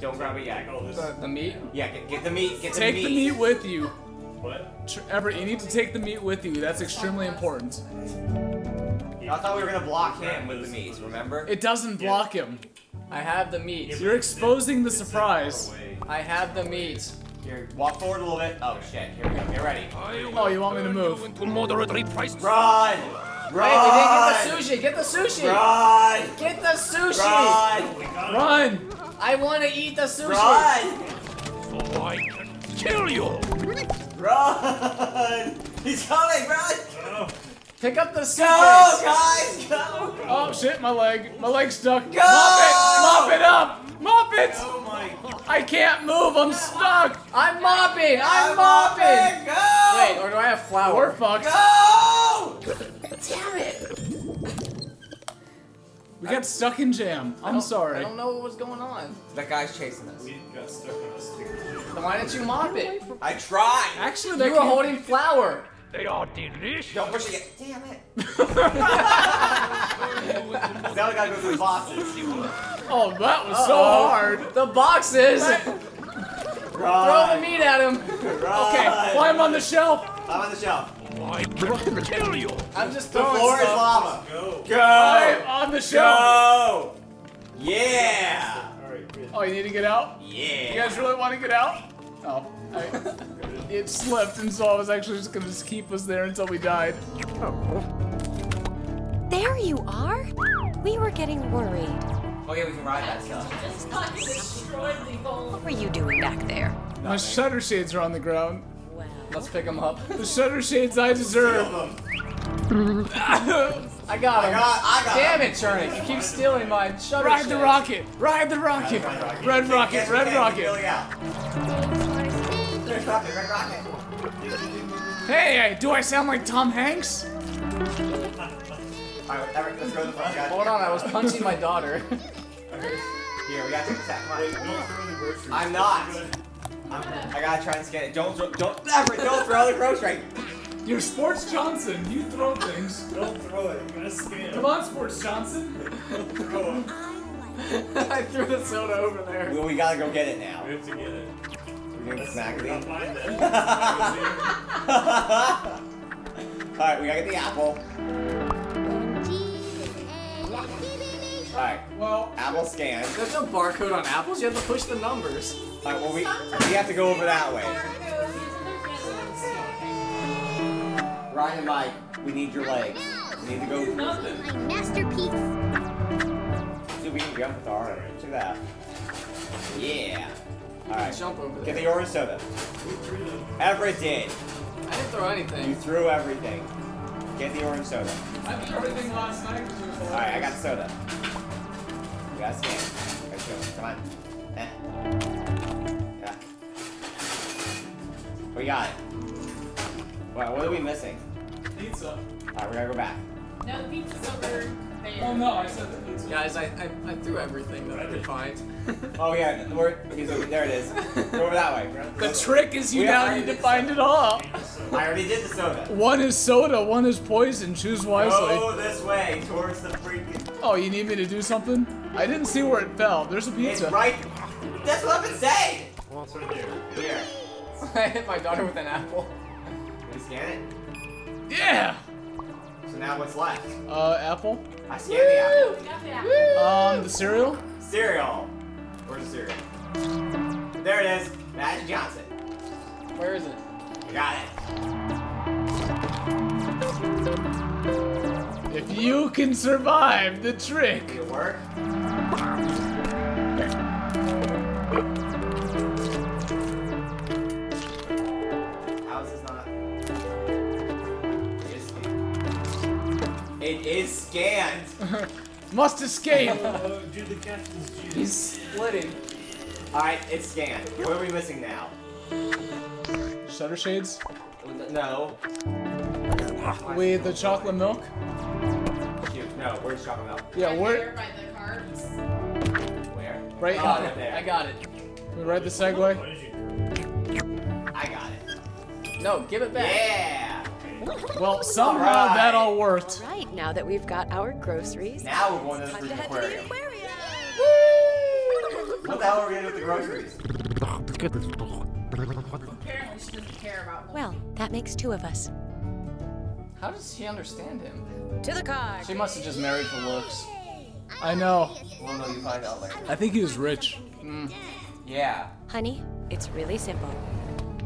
Don't grab it yet. Oh, this The, the meat? Yeah, get, get the meat. Get the Take meat. the meat with you. what? Tr- Everett, you need to take the meat with you. That's extremely important. I thought we were gonna block him with the meat. Remember? It doesn't block him. I have the meat. You're exposing the surprise. I have the meat. Here, walk forward a little bit. Oh shit! Here we go. Get ready. Oh, you want me to move? Into moderately priced. Run! Run! Hey, we didn't get the sushi. Get the sushi. Run! Get the sushi. Run! We got Run! I want to eat the sushi. Run! So I can kill you. Run! He's coming! Run! Oh, Pick up the Go, guys! Go! Oh shit, my leg. My leg's stuck. Go! Mop it! Mop it up! Mop it! oh my. I can't move, I'm stuck! I'm mopping. I'm, I'm mopping. mopping! Go! Wait, or do I have flour? We're fucked. Go! Damn it. We got stuck in jam. I I'm don't- sorry. I don't know what was going on. That guy's chasing us. We got stuck on a sticker. Then why didn't you mop it? I tried! Actually, You were holding flour. They are delicious. Don't push it. Damn it. now we gotta go through the boxes. Oh, that was so Uh-oh. hard. The boxes. Run! Throw the meat at him. Run! Okay, climb on the shelf. I'm on the shelf. I can kill you. I'm just The throwing floor is lava. Go. Go! Oh, on the show. Go! Yeah! Alright. Oh, you need to get out? Yeah. You guys really want to get out? Oh, I, it slipped, and so I was actually just gonna just keep us there until we died. Oh. There you are. We were getting worried. Oh yeah, we can ride that stuff. What were you doing back there? My shutter shades are on the ground. Well, Let's pick him up. The shutter shades I deserve. I got I him. got, I got Damn it, Chernik. You keep stealing my shutter Ride the shades. rocket! Ride the rocket! Red rocket! Red can. We're rocket! Billing out. Red rocket, red rocket. Hey, do I sound like Tom Hanks? Alright, Eric, let's go to the front. Hold on, I was punching my daughter. Here, we gotta take the sack. Come on. don't throw. I'm not. I'm, I gotta try and scan it. Don't throw, don't, Everett, don't throw the grocery. You're Sports Johnson. You throw things. Don't throw it. You're gonna scan. Come on, Sports Johnson. Throw it. I threw the soda over there. Well, we gotta go get it now. We have to get it. We're doing this Not magazine. mine then. Alright, we gotta get the apple. Alright, Well, apple scan. There's no barcode on apples. You have to push the numbers. Alright, well, we, we have to go over that way. Ryan and Mike, we need your legs. We need to go. My masterpiece. See we can jump with our. Check that out. Yeah. Alright. Jump over Get the orange soda. Everett did. I didn't throw anything. You threw everything. Get the orange soda. I did everything last night. which was hilarious. Alright, I got soda. You got scan. Let's. Come on. We got it. What, what are we missing? Pizza. Alright, we gotta go back. No, the pizza's over there. Oh no, I said the pizza. Guys, I, I, I threw everything that I could find. Oh yeah, the word. He's over, there it is. Go over that way. The trick is you We now need to did find it all. I already did the soda. One is soda, one is poison. Choose wisely. Go this way towards the freaking. Oh, you need me to do something? I didn't see where it fell. There's a pizza. It's pizza. right. That's what I've been saying. It's right there. Here. I hit my daughter with an apple. Can we scan it? Yeah. So now what's left? Uh, apple. I scanned the apple. We got the apple. Um, the cereal. Cereal. Where's the cereal? There it is. Magic Johnson. Where is it? You got it. If you can survive the trick. Did it work? Is scanned. Must escape. Oh, dude, the captain's juice. He's splitting. Alright, it's scanned. What are we missing now? Shutter shades. No. With the chocolate milk. Shoot, no. Where's chocolate milk? Yeah, Right where? there by the cards. Where? Right oh, in Oh, front. there. I got it. We ride the Segway. I got it. No, give it back. Yeah. Well, somehow Alright. that all worked. all right, now that we've got our groceries, Now we're going to the time to head to the aquarium. aquarium. What the hell are we gonna do with the groceries? Apparently she doesn't care about multi- Well, that makes two of us. How does she understand him? To the car. She must have just married for looks. I know. Well, no, you find out later. I think he was rich. Hmm. Yeah. Honey, it's really simple.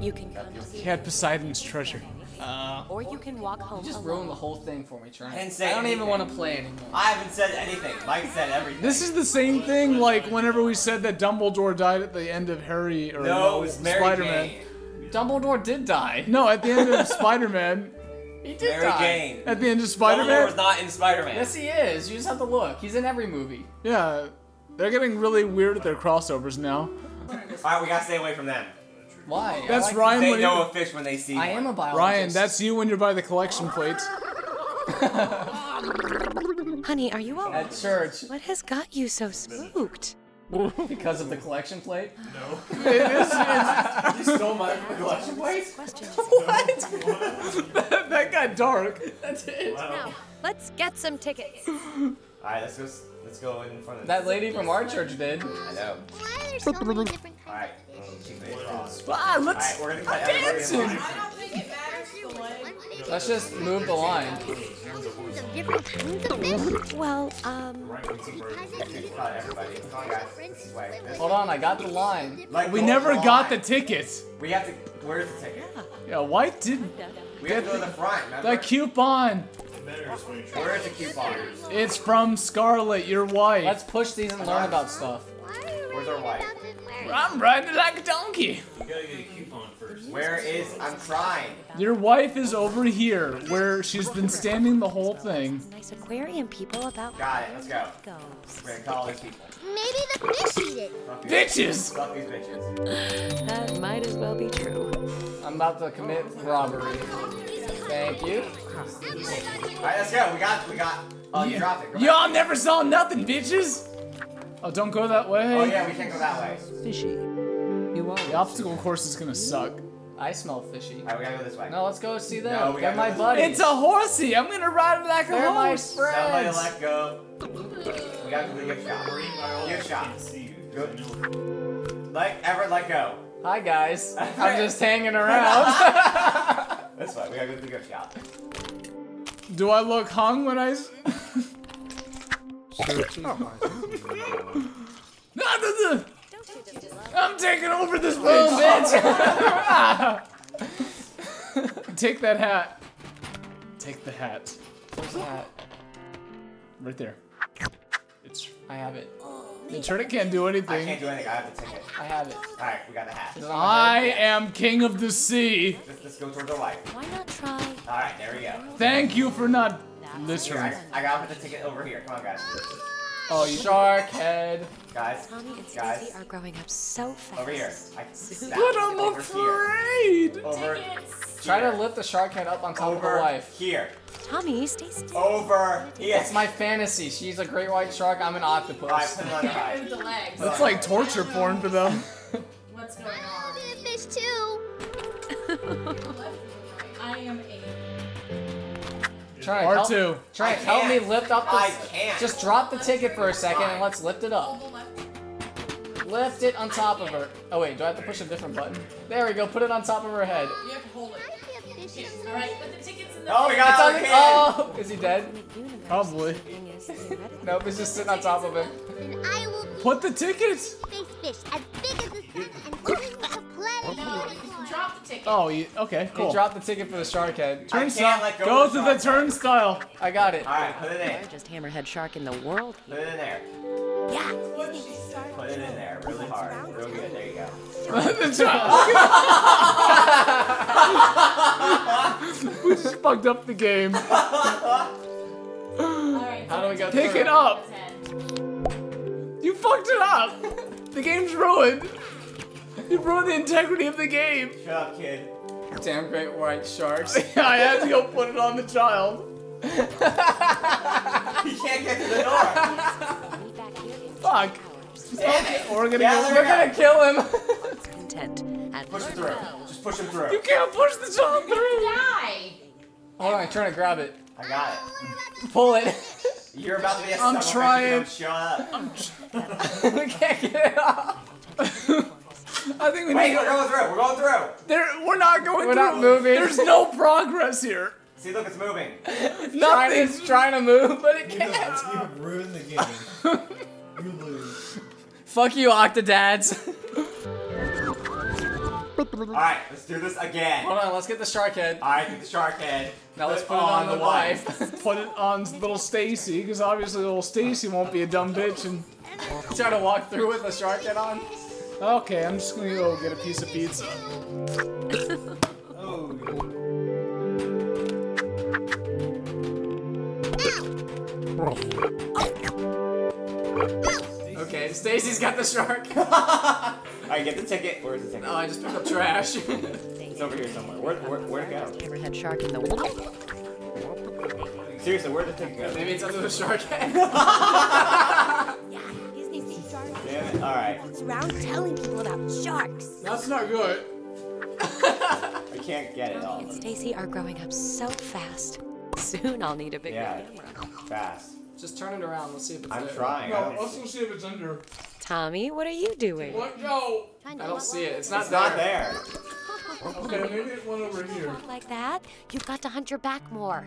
You can come He had Poseidon's treasure. Uh, or you can walk home You just alone. ruined the whole thing for me, Trent. I didn't say I don't even want to play anymore. I haven't said anything. Mike said everything. This is the same thing like whenever we said that Dumbledore died at the end of Harry or no, it Mary Spider-Man. Jane. Dumbledore did die. No, at the end of Spider-Man. He did Mary die. Jane. At the end of Dumbledore Spider-Man. was not in Spider-Man. Yes, he is. You just have to look. He's in every movie. Yeah, they're getting really weird with their crossovers now. Alright, we gotta stay away from them. Why? That's like- Ryan. They when know a fish when they see I one. am a biologist. Ryan, that's you when you're by the collection plates. Honey, are you all at church What has got you so spooked? because of the collection plate. No. it is. You stole my collection plate? What? that got dark. That's it. now, let's get some tickets. Alright, let's go. Let's go in front of That lady from our church did. I know. Why are there so many different Alright. um, keep it across. Ah, let's. we're gonna cut everybody dancing. I don't think it matters the leg. Let's just move the line. different kinds of fish? Well, um, Cut everybody. Come on, guys. This way. This Hold on, I got the line. Like, We go never line. got the tickets. We have to. Where's the ticket? Yeah, White didn't. We have to go to the front. Remember? the coupon. It matters when you try. Where's the coupon? It's from Scarlet, your wife. Let's push these and learn about stuff. Why are you Where's our wife? about them wearing? I'm riding like a donkey. You gotta get a coupon first. Where is? I'm trying. Your wife is over here, where she's been standing the whole thing. nice aquarium people about Got it. Let's go. goes. We're gonna call these people. Maybe the fish eat it. Fuck Bitches! Fuck these bitches. That might as well be true. I'm about to commit robbery. Thank you. Alright, let's go. We got. We got. Oh, you dropped it. Y'all never saw nothing, bitches. Oh, don't go that way. Oh yeah, we can't go that way. Fishy. You won't. The obstacle course is gonna suck. I smell fishy. Alright, we gotta go this way. No, let's go see them. No, we They're gotta my go- buddies. It's a horsey. I'm gonna ride it like a horse. They're my horse. Somebody friends. let go. We gotta go to the gift shop. Marine biology Gift shop. see you. Good. I know. Like Everett, let go. Hi guys. I'm just hanging around. This way. We gotta go to the gift shop. Do I look hung when I? No. I'm taking over this oh, Boom, bitch. bitch. Take that hat. Take the hat. Where's that? Right there. It's. I have it. The trinket can't do anything. I can't anything. do anything. I have the ticket. I have it. Alright, we got the hat. Is it on my I am king of the sea. Let's, let's go towards the light. Why not try? Alright, there we go. Thank you for not Here. I, I gotta put the ticket over here. Come on, guys. Oh, you. Shark head. Guys, Tommy and Stacy guys, are growing up so fast. over here. I can snap But the I'm over afraid. here. Over Tickets. Try to here. lift the shark head up on top of the Over wife. here. Tommy, stay still. Over here. It's my fantasy. She's a great white shark. I'm an Alright, octopus. put it on your Can't eye. the legs. That's like torture porn for them. What's going I'll on? be a fish too. I am a. Try to help, R2. try I help me lift up the. I can't. Just drop the ticket for a second and let's lift it up. Lift it on top of her. Oh wait, do I have to push a different button? There we go. Put it on top of her head. You have to hold it. I'd be a fish too. All right, put the tickets in the. Oh, we It's got on the. Oh, is he dead? Probably. Thing Nope, he's just sitting on top of him. Then I will Put the tickets. Ticket. Oh, you, okay, He cool. dropped the ticket for the shark head. I Turnstile. can't let go Go to the the turnstile. I got it. Alright, put it in. largest hammerhead shark in the world. Put it in there. Yeah. Put it in there. Really hard. Real good. There you go. the child. we just fucked up the game. All right. How do we go Pick it up. You fucked it up. The game's ruined. You ruined the integrity of the game. Shut up, kid. Damn great white sharks. I had to go put it on the child. He can't get to the door. Meet back here in two Fuck. hours. Damn it. We're gonna Yeah, go. We're gonna kill him. Content. And Push him through. Just push him through. You can't push the child through. Die. Hold on, I'm trying to grab it. I got it. Pull it. You're about to be a I'm stomach trying. Don't shut up. we can't get it off. I think we Wait, need. we're going through. We're going through. There, we're not going. Through. We're not moving. There's no progress here. See, look, it's moving. Trying, Nothing. it's trying to move, but it can't. You've ruined the game. you lose. Fuck you, Octodads. All right, let's do this again. Hold on, let's get the shark head. All right, get the shark head. Now let's put it on the wife. Put it on little Stacy, because obviously little Stacy won't be a dumb bitch. And Try to walk through with the shark head on. Okay, I'm just gonna go get a piece of pizza. Oh. Okay, Stacy's got the shark. All right, get the ticket. Where's the ticket? Oh, I just picked up trash. It's over here somewhere. Where, where, where'd it go? Hammerhead shark in the water. Seriously, where'd the ticket go? Maybe it's under the shark head. All right. Walks around telling people about sharks. That's not good. I can't get it all. and Stacy are growing up so fast. Soon I'll need a bigger Yeah. camera. Fast. Just turn it around. Let's see if it's I'm there. trying. No, let's go see if it's under. Tommy, what are you doing? Let go. Trying to I don't see it. It's not It's there. not there. Okay, maybe it went over here. Walk like that? You've got to hunt your back more.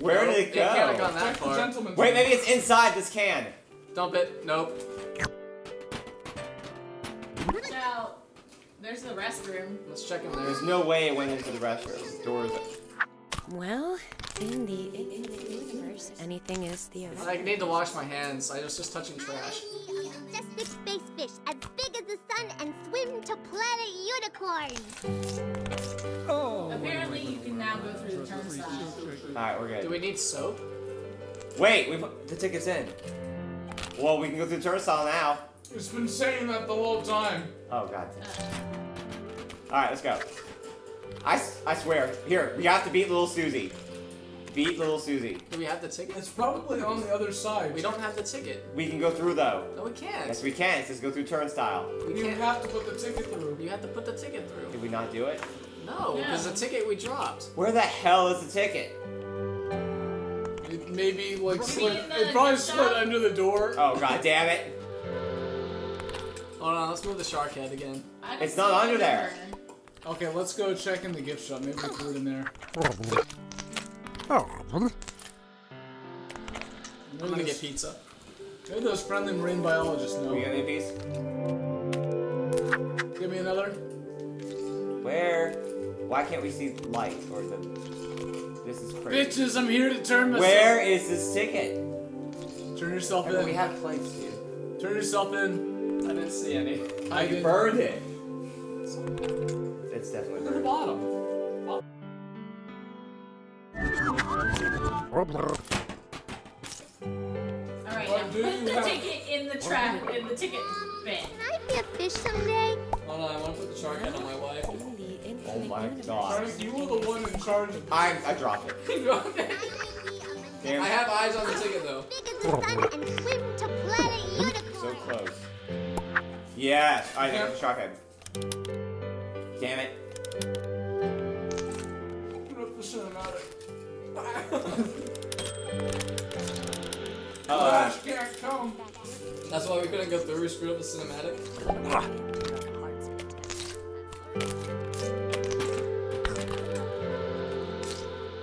Where did it go? It can't have gone that far. Wait, maybe it's inside this can. Dump it. Nope. There's the restroom. Let's check in there. There's no way it went into the restroom. Doors. Well, in the infinite universe, anything is theoretical. I need to wash my hands. I was just touching trash. Majestic space fish as big as the sun and swim to planet unicorn. Apparently, you can now go through the turnstile. All right, we're good. Do we need soap? Wait, we put the ticket's in. Well, we can go through the turnstile now. It's been saying that the whole time. Oh god. All right, let's go. I, I swear. Here, we have to beat little Susie. Beat little Susie. Do we have the ticket? It's probably on the other side. We don't have the ticket. We can go through though. No, we can't. Yes, we can. It says go through turnstile. We You can't. have to put the ticket through. You have to put the ticket through. Did we not do it? No, because the ticket we dropped. Where the hell is the ticket? It maybe like slid. It probably gift slid under the door. Oh god damn it. Hold on, let's move the shark head again. It's not it under there. Okay, let's go check in the gift shop. Maybe we threw it in there. Oh. I'm gonna get pizza. Maybe those friendly marine biologists know. We got any piece? Give me another. Where? Why can't we see lights or the? This is crazy. Bitches, I'm here to turn myself. Where is this ticket? Turn yourself I mean, in. we have plates, dude. Turn yourself in. I didn't see any. I you burned it. Alright, What now put the ticket in the trash, in the ticket bin. Can I be a fish someday? Hold on, I want to put the shark head on my wife. In the infinite Oh my universe. god. Sonic, you were the one in charge of I I dropped it. I may be Damn. I have eyes on the ticket though. big as the sun and swim to planet unicorn. So close. Yes. I got the shark head. Damn it. Put up the cinematic. Uh, Flash can't come. That's why we couldn't go through. We screwed up the cinematic.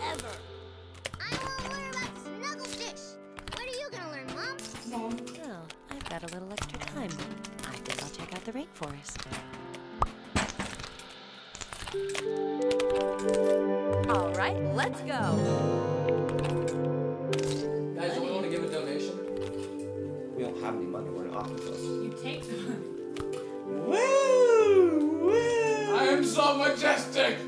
Ever. I want to learn about snugglefish. What are you gonna learn, Mom? Well, I've got a little extra time. I think I'll check out the rainforest. All right, let's go. Guys, do we want to give a donation? we don't have any money. We're an octopus. You take the Woo! Woo! I am so majestic.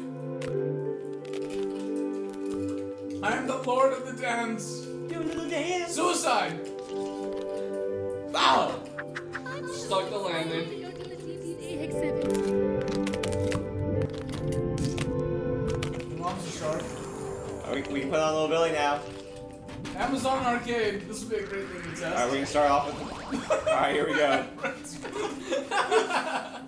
I am the lord of the dance. Do a little dance. Suicide. Ow! Stuck the landing. We, can put on a little Billy now. Amazon Arcade. This would be a great thing to test. All right, we can start off with. All right, here we go.